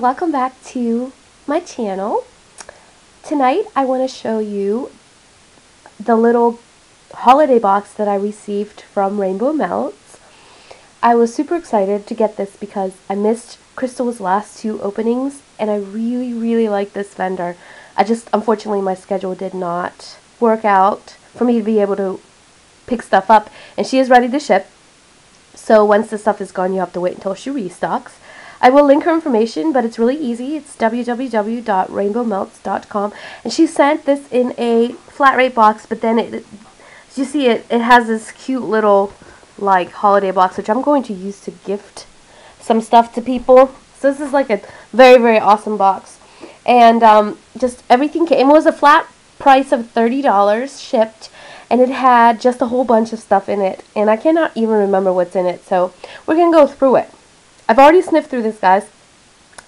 welcome back to my channel. Tonight I want to show you the little holiday box that I received from Rainbow Melts. I was super excited to get this because I missed Crystal's last two openings and I really really like this vendor. I just unfortunately my schedule did not work out for me to be able to pick stuff up and she is ready to ship. So once the stuff is gone you have to wait until she restocks. I will link her information, but it's really easy. It's www.rainbowmelts.com. And she sent this in a flat rate box, but then it, you see it, it has this cute little like holiday box, which I'm going to use to gift some stuff to people. So this is like a very, very awesome box. And um, just everything came, it was a flat price of $30 shipped and it had just a whole bunch of stuff in it and I cannot even remember what's in it so we're gonna go through it I've already sniffed through this, guys.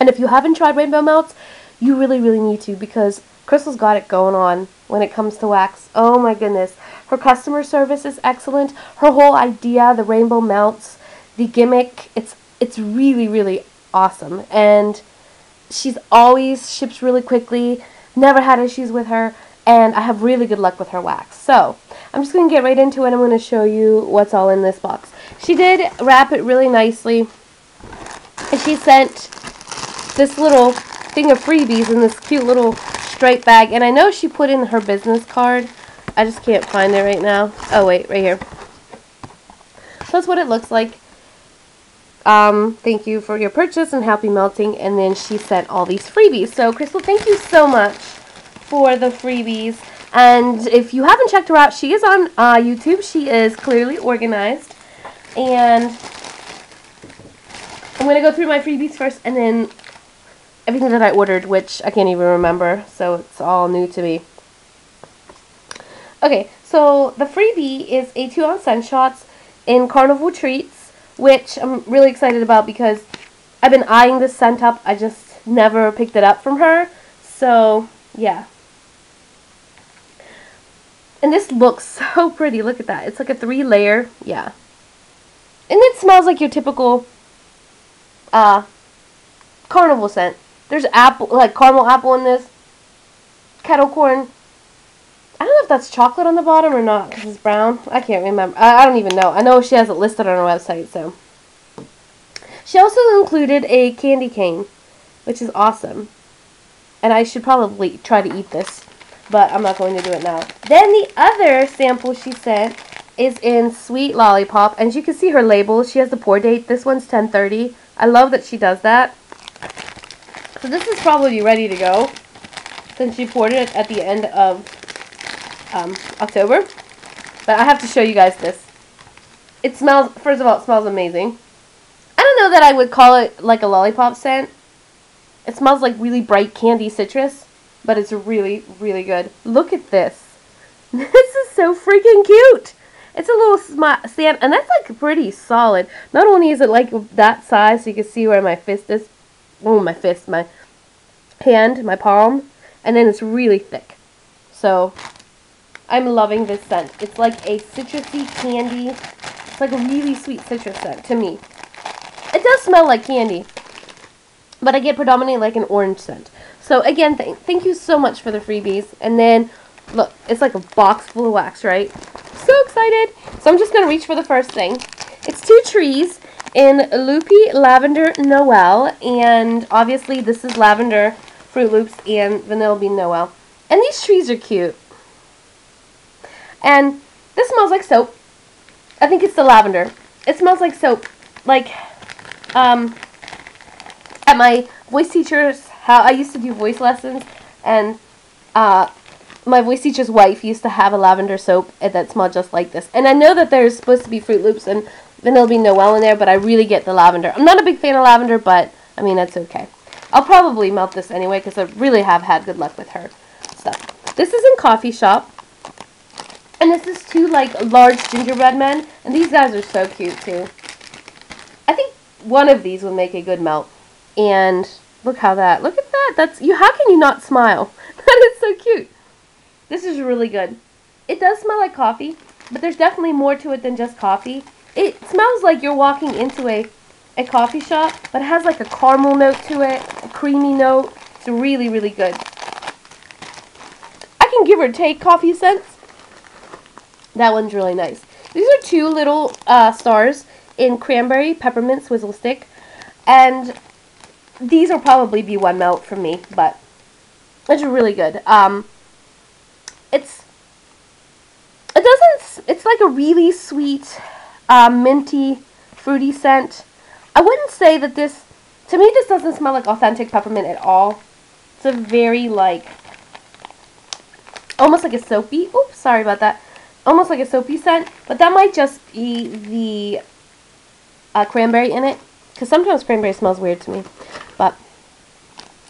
And if you haven't tried Rainbow Melts, you really, really need to because Crystal's got it going on when it comes to wax. Oh my goodness. Her customer service is excellent. Her whole idea, the Rainbow Melts, the gimmick, it's it's really, really awesome. And she's always ships really quickly. Never had issues with her. And I have really good luck with her wax. So, I'm just going to get right into it. I'm going to show you what's all in this box. She did wrap it really nicely. And she sent this little thing of freebies in this cute little straight bag. And I know she put in her business card. I just can't find it right now. Oh, wait, right here. So that's what it looks like. Um, thank you for your purchase and happy melting. And then she sent all these freebies. So, Crystal, thank you so much for the freebies. And if you haven't checked her out, she is on uh, YouTube. She is clearly organized. And I'm going to go through my freebies first and then everything that I ordered, which I can't even remember, so it's all new to me. Okay, so the freebie is a 2 ounce scent shots in Carnival Treats, which I'm really excited about because I've been eyeing this scent up. I just never picked it up from her. So, yeah. And this looks so pretty. Look at that. It's like a three layer. Yeah. And it smells like your typical uh, carnival scent. There's apple, like caramel apple in this. Kettle corn. I don't know if that's chocolate on the bottom or not because it's brown. I can't remember. I, I don't even know. I know she has it listed on her website, so. She also included a candy cane, which is awesome. And I should probably try to eat this, but I'm not going to do it now. Then the other sample she sent is in Sweet Lollipop, and you can see her label. She has the pour date. This one's 1030. I love that she does that. So this is probably ready to go since she poured it at the end of um, October. But I have to show you guys this. It smells, first of all, it smells amazing. I don't know that I would call it like a lollipop scent. It smells like really bright candy citrus, but it's really, really good. Look at this. This is so freaking cute. It's a little stamp, and that's like pretty solid. Not only is it like that size, so you can see where my fist is. Oh, my fist, my hand, my palm. And then it's really thick. So, I'm loving this scent. It's like a citrusy candy. It's like a really sweet citrus scent to me. It does smell like candy. But I get predominantly like an orange scent. So again, th thank you so much for the freebies. And then, look, it's like a box full of wax, right? So excited. So I'm just going to reach for the first thing. It's two trees in Loopy Lavender Noel. And obviously this is Lavender Fruit Loops and Vanilla Bean Noel. And these trees are cute. And this smells like soap. I think it's the lavender. It smells like soap. Like, um, at my voice teacher's how I used to do voice lessons and uh, my voice teacher's wife used to have a lavender soap that smelled just like this. And I know that there's supposed to be Fruit Loops and Vanilla Bean Noel in there, but I really get the lavender. I'm not a big fan of lavender, but I mean, that's okay. I'll probably melt this anyway because I really have had good luck with her stuff. This is in Coffee Shop. And this is two, like, large gingerbread men. And these guys are so cute, too. I think one of these would make a good melt. And look how that, look at that. That's, you, how can you not smile? that is so cute. This is really good. It does smell like coffee, but there's definitely more to it than just coffee. It smells like you're walking into a a coffee shop, but it has like a caramel note to it, a creamy note. It's really, really good. I can give or take coffee scents. That one's really nice. These are two little uh, stars in cranberry peppermint swizzle stick. And these will probably be one melt for me, but it's really good. Um, it's it doesn't. It's like a really sweet, uh, minty, fruity scent. I wouldn't say that this. To me, this doesn't smell like authentic peppermint at all. It's a very like, almost like a soapy. Oops, sorry about that. Almost like a soapy scent, but that might just be the uh, cranberry in it. Because sometimes cranberry smells weird to me. But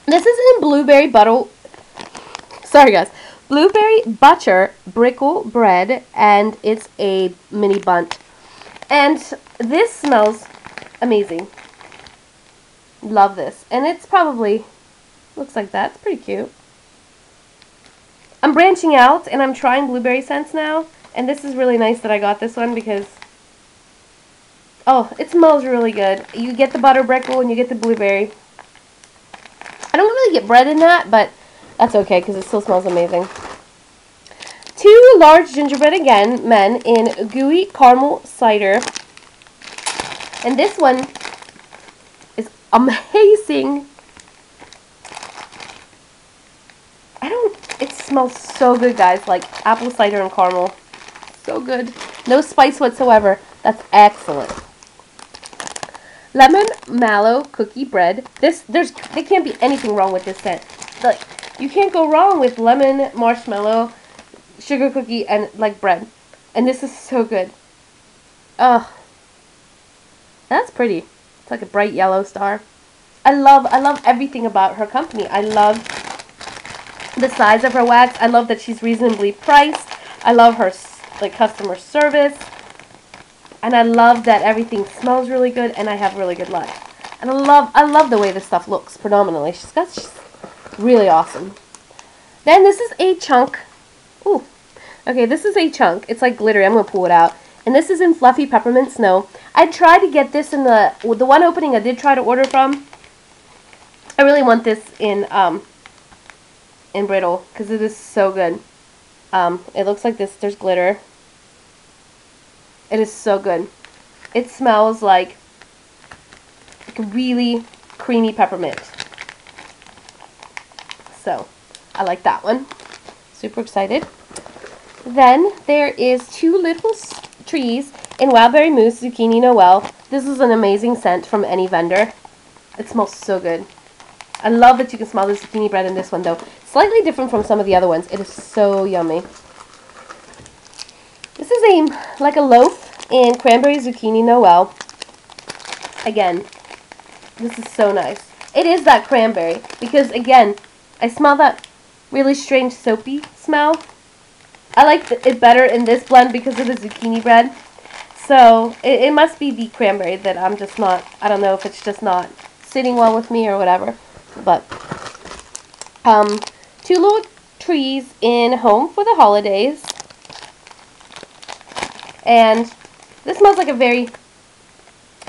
this is in blueberry butter. Sorry, guys. Blueberry butter brickle bread, and it's a mini Bundt. And this smells amazing. Love this. And it's probably, looks like that. It's pretty cute. I'm branching out, and I'm trying blueberry scents now. And this is really nice that I got this one because Oh, it smells really good. You get the butter brickle and you get the blueberry. I don't really get bread in that, but that's okay because it still smells amazing. Two large gingerbread again, men, in gooey caramel cider. And this one is amazing. I don't, it smells so good, guys. Like apple cider and caramel. So good. No spice whatsoever. That's excellent. Lemon mallow cookie bread. This there's there can't be anything wrong with this scent. Like you can't go wrong with lemon marshmallow, sugar cookie, and like bread. And this is so good. Ugh. That's pretty. It's like a bright yellow star. I love I love everything about her company. I love the size of her wax. I love that she's reasonably priced. I love her like customer service. And I love that everything smells really good and I have really good luck. And I love I love the way this stuff looks predominantly. She's got she's really awesome. Then this is a chunk. Ooh. Okay, this is a chunk. It's like glittery. I'm going to pull it out. And this is in Fluffy Peppermint Snow. I tried to get this in the the one opening I did try to order from. I really want this in um in brittle because it is so good. Um, it looks like this. There's glitter. It is so good. It smells like, like really creamy peppermint. So, I like that one. Super excited. Then there is two little trees in Wildberry Mousse Zucchini Noel. This is an amazing scent from any vendor. It smells so good. I love that you can smell the zucchini bread in this one though. Slightly different from some of the other ones. It is so yummy. This is a like a loaf in Cranberry Zucchini Noel. Again, this is so nice. It is that cranberry because, again, I smell that really strange soapy smell. I like it better in this blend because of the zucchini bread. So, it, it must be the cranberry that I'm just not, I don't know if it's just not sitting well with me or whatever. But, um, two little trees in Home for the Holidays. And this smells like a very,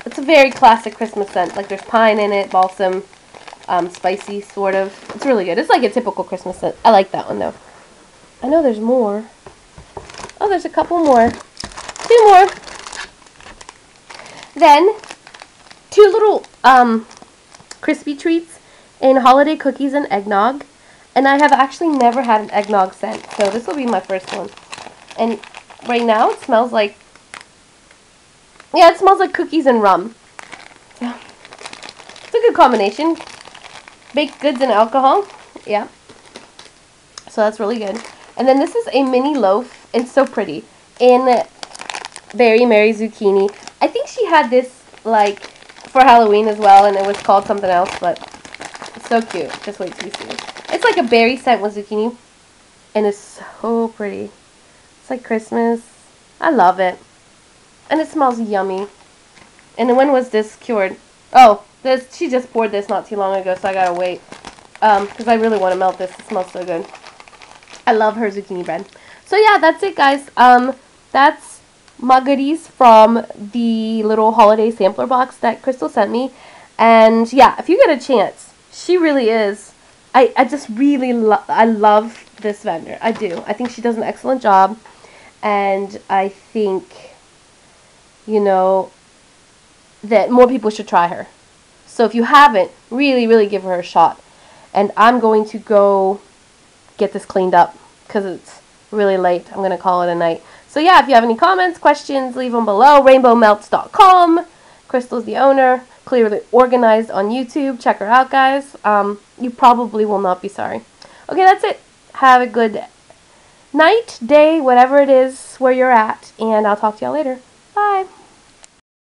it's a very classic Christmas scent. Like there's pine in it, balsam, um, spicy sort of. It's really good. It's like a typical Christmas scent. I like that one though. I know there's more. Oh, there's a couple more. Two more. Then, two little um, crispy treats in holiday cookies and eggnog. And I have actually never had an eggnog scent, so this will be my first one. And right now it smells like yeah, it smells like cookies and rum. So, it's a good combination. Baked goods and alcohol. Yeah. So that's really good. And then this is a mini loaf. It's so pretty. In Berry Merry Zucchini. I think she had this, like, for Halloween as well, and it was called something else, but it's so cute. Just wait till you see it. It's like a berry scent with zucchini, and it's so pretty. It's like Christmas. I love it. And it smells yummy. And when was this cured? Oh, this she just poured this not too long ago, so I gotta wait. Um, because I really want to melt this. It smells so good. I love her zucchini bread. So yeah, that's it, guys. Um, that's my goodies from the little holiday sampler box that Crystal sent me. And yeah, if you get a chance, she really is. I, I just really love, I love this vendor. I do. I think she does an excellent job. And I think, you know, that more people should try her. So if you haven't, really, really give her a shot. And I'm going to go get this cleaned up because it's really late. I'm going to call it a night. So yeah, if you have any comments, questions, leave them below. RainbowMelts.com. Crystal's the owner. Clearly organized on YouTube. Check her out, guys. Um, you probably will not be sorry. Okay, that's it. Have a good night, day, whatever it is where you're at. And I'll talk to y'all later. Bye.